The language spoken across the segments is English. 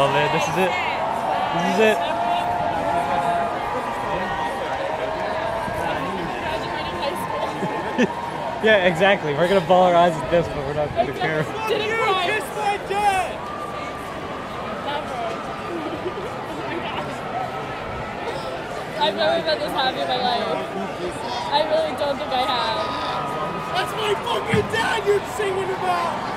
Oh man, this is it. This is it. yeah, exactly. We're gonna bawl our eyes at this, but we're not gonna care. Didn't cry. Kiss my dad! I've never been this happy in my life. I really don't think I have. That's my fucking dad you're singing about!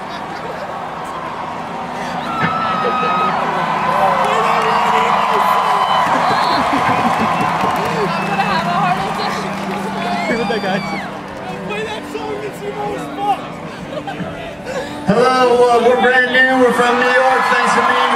Hello, uh, we're Brand New. We're from New York. Thanks for being